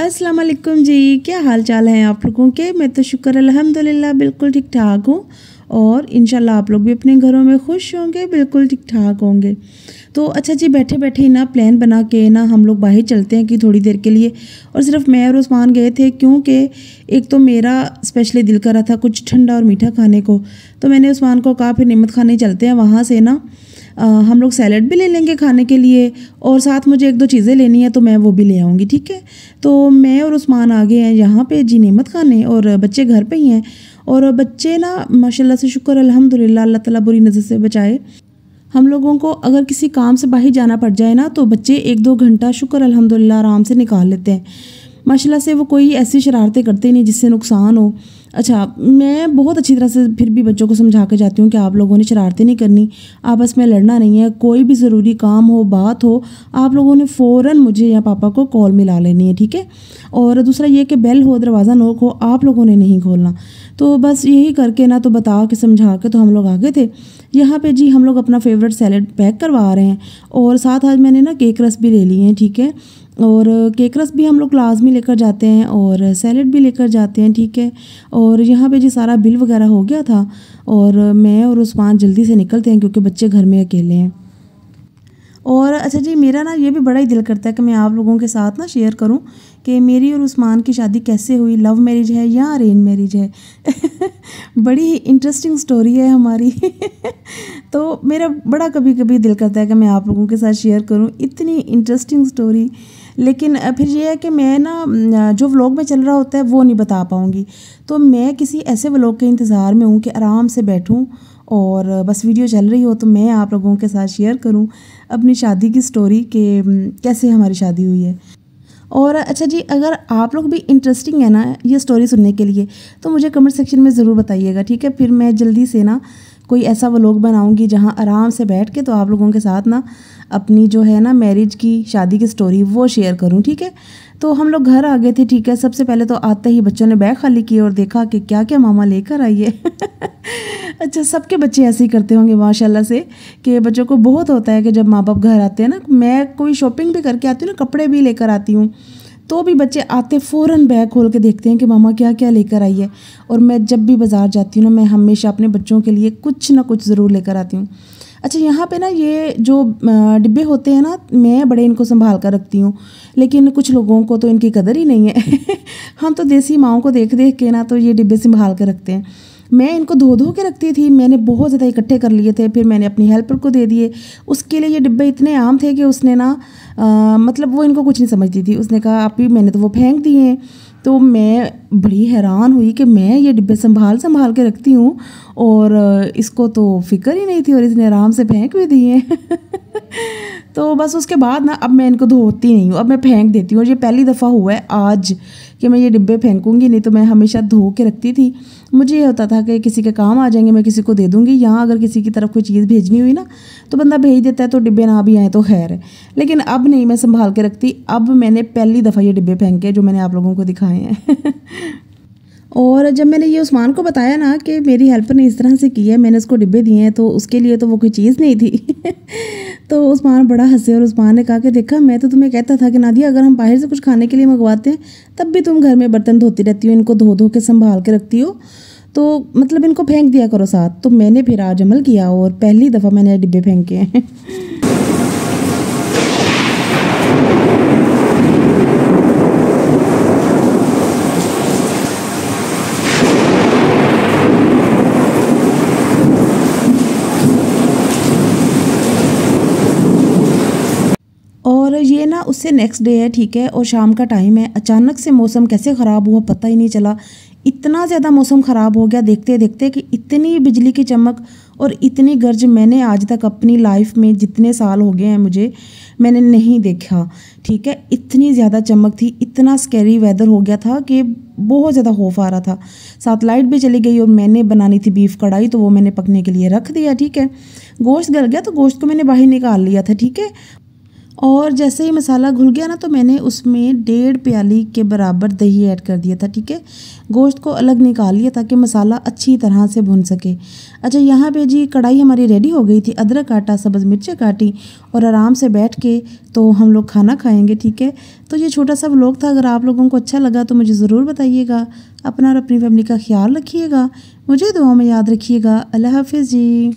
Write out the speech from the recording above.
अस्सलाम वालेकुम जी। क्या हाल चाल है आप लोगों के? मैं तो शुक्र, अल्हम्दुलिल्लाह, बिल्कुल ठीक ठाक हूँ। और इन आप लोग भी अपने घरों में खुश होंगे, बिल्कुल ठीक ठाक होंगे। तो अच्छा जी बैठे बैठे ना प्लान बना के ना हम लोग बाहर चलते हैं कि थोड़ी देर के लिए। और सिर्फ़ मैं और उस्मान गए थे क्योंकि एक तो मेरा स्पेशली दिल कर रहा था कुछ ठंडा और मीठा खाने को। तो मैंने उस्मान को कहा, फिर निमत खाने चलते हैं वहाँ से ना। हम लोग सैलड भी ले लेंगे खाने के लिए और साथ मुझे एक दो चीज़ें लेनी है तो मैं वो भी ले आऊँगी, ठीक है? तो मैं और उस्मान आ गए हैं यहाँ पे जी निमत खाने और बच्चे घर पे ही हैं और बच्चे ना माशाल्लाह से शुक्र, अल्हम्दुलिल्लाह, अल्लाह ताला बुरी नज़र से बचाए। हम लोगों को अगर किसी काम से बाहर जाना पड़ जाए ना तो बच्चे एक दो घंटा शुक्र, अल्हम्दुलिल्लाह आराम से निकाल लेते हैं। माशाल्लाह से वो कोई ऐसी शरारतें करते नहीं जिससे नुकसान हो। अच्छा मैं बहुत अच्छी तरह से फिर भी बच्चों को समझा के जाती हूँ कि आप लोगों ने शरारतें नहीं करनी, आपस में लड़ना नहीं है, कोई भी ज़रूरी काम हो, बात हो, आप लोगों ने फ़ौर मुझे या पापा को कॉल मिला लेनी है, ठीक है? और दूसरा ये कि बेल हो, दरवाज़ा नोक हो, आप लोगों ने नहीं खोलना। तो बस यही करके ना तो बता के समझा के तो हम लोग आगे थे। यहाँ पे जी हम लोग अपना फेवरेट सैलड पैक करवा रहे हैं और साथ आज मैंने ना केक रस भी ले लिए हैं, ठीक है? और केक रस भी हम लोग लाजमी लेकर जाते हैं और सैलड भी लेकर जाते हैं, ठीक है? और यहाँ पे जी सारा बिल वगैरह हो गया था और मैं और उस्मान जल्दी से निकलते हैं क्योंकि बच्चे घर में अकेले हैं। और अच्छा जी, मेरा ना ये भी बड़ा ही दिल करता है कि मैं आप लोगों के साथ ना शेयर करूँ कि मेरी और उस्मान की शादी कैसे हुई? लव मैरिज है या अरेंज मैरिज है? बड़ी ही इंटरेस्टिंग स्टोरी है हमारी। तो मेरा बड़ा कभी कभी दिल करता है कि मैं आप लोगों के साथ शेयर करूँ। इतनी इंटरेस्टिंग स्टोरी लेकिन फिर ये है कि मैं ना जो व्लॉग में चल रहा होता है वो नहीं बता पाऊँगी। तो मैं किसी ऐसे व्लॉग के इंतज़ार में हूँ कि आराम से बैठूँ और बस वीडियो चल रही हो तो मैं आप लोगों के साथ शेयर करूँ अपनी शादी की स्टोरी के कैसे हमारी शादी हुई है। और अच्छा जी, अगर आप लोग भी इंटरेस्टिंग है ना ये स्टोरी सुनने के लिए तो मुझे कमेंट सेक्शन में ज़रूर बताइएगा, ठीक है? फिर मैं जल्दी से ना कोई ऐसा व्लॉग बनाऊँगी जहाँ आराम से बैठ के तो आप लोगों के साथ ना अपनी जो है ना मैरिज की, शादी की स्टोरी वो शेयर करूँ, ठीक है? तो हम लोग घर आ गए थे, ठीक है? सबसे पहले तो आते ही बच्चों ने बैग खाली किए और देखा कि क्या क्या मामा लेकर आइए अच्छा सबके बच्चे ऐसे ही करते होंगे, माशाल्लाह से, कि बच्चों को बहुत होता है कि जब माँ बाप घर आते हैं ना, मैं कोई शॉपिंग भी करके आती हूँ ना, कपड़े भी लेकर आती हूँ। तो भी बच्चे आते फ़ौर बैग खोल के देखते हैं कि मामा क्या क्या लेकर आई है। और मैं जब भी बाज़ार जाती हूँ ना, मैं हमेशा अपने बच्चों के लिए कुछ ना कुछ ज़रूर लेकर आती हूँ। अच्छा यहाँ पे ना ये जो डिब्बे होते हैं ना, मैं बड़े इनको संभाल कर रखती हूँ। लेकिन कुछ लोगों को तो इनकी कदर ही नहीं है। हम तो देसी माओ को देख देख के ना तो ये डिब्बे संभाल कर रखते हैं। मैं इनको धो धो के रखती थी, मैंने बहुत ज़्यादा इकट्ठे कर लिए थे, फिर मैंने अपनी हेल्पर को दे दिए। उसके लिए ये डिब्बे इतने आम थे कि उसने ना मतलब वो इनको कुछ नहीं समझती थी। उसने कहा, आप ही मैंने तो वो फेंक दिए हैं। तो मैं बड़ी हैरान हुई कि मैं ये डिब्बे संभाल संभाल के रखती हूँ और इसको तो फ़िक्र ही नहीं थी और इसने आराम से फेंक भी दिए। तो बस उसके बाद ना, अब मैं इनको धोती नहीं हूँ, अब मैं फेंक देती हूँ और ये पहली दफ़ा हुआ है आज। कि मैं ये डिब्बे फेंकूँगी, नहीं तो मैं हमेशा धो के रखती थी। मुझे ये होता था कि किसी के काम आ जाएँगे, मैं किसी को दे दूँगी। यहाँ अगर किसी की तरफ़ कोई चीज़ भेजनी हुई ना तो बंदा भेज देता है तो डिब्बे ना भी आए तो खैर है। लेकिन अब नहीं, मैं संभाल के रखती। अब मैंने पहली दफ़ा ये डिब्बे फेंके, जो मैंने आप लोगों को दिखाए हैं। और जब मैंने ये उस्मान को बताया ना कि मेरी हेल्पर ने इस तरह से की है, मैंने उसको डिब्बे दिए हैं तो उसके लिए तो वो कोई चीज़ नहीं थी। तो उस्मान बड़ा हंसे और उस्मान ने कहा कि देखा, मैं तो तुम्हें कहता था कि नादिया, अगर हम बाहर से कुछ खाने के लिए मंगवाते हैं, तब भी तुम घर में बर्तन धोती रहती हो, इनको धो धो के संभाल के रखती हो। तो मतलब इनको फेंक दिया करो साथ। तो मैंने फिर आज अमल किया और पहली दफ़ा मैंने डिब्बे फेंके हैं। और ये ना उससे नेक्स्ट डे है, ठीक है? और शाम का टाइम है। अचानक से मौसम कैसे ख़राब हुआ पता ही नहीं चला। इतना ज़्यादा मौसम ख़राब हो गया देखते देखते कि इतनी बिजली की चमक और इतनी गर्ज मैंने आज तक अपनी लाइफ में जितने साल हो गए हैं मुझे, मैंने नहीं देखा, ठीक है? इतनी ज़्यादा चमक थी, इतना स्कैरी वेदर हो गया था कि बहुत ज़्यादा खौफ आ रहा था। साथ लाइट भी चली गई और मैंने बनानी थी बीफ कढ़ाई तो वो मैंने पकने के लिए रख दिया, ठीक है? गोश्त गल गया तो गोश्त को मैंने बाहर निकाल लिया था, ठीक है? और जैसे ही मसाला घुल गया ना तो मैंने उसमें डेढ़ प्याली के बराबर दही ऐड कर दिया था, ठीक है? गोश्त को अलग निकाल लिया ताकि मसाला अच्छी तरह से भुन सके। अच्छा यहाँ पे जी कढ़ाई हमारी रेडी हो गई थी, अदरक काटा सब्ज़ मिर्चें काटी और आराम से बैठ के तो हम लोग खाना खाएँगे, ठीक है? तो ये छोटा सा व्लॉग था, अगर आप लोगों को अच्छा लगा तो मुझे ज़रूर बताइएगा। अपना और अपनी फैमिली का ख्याल रखिएगा। मुझे दुआ में याद रखिएगा। अल्लाह हाफिज़ जी।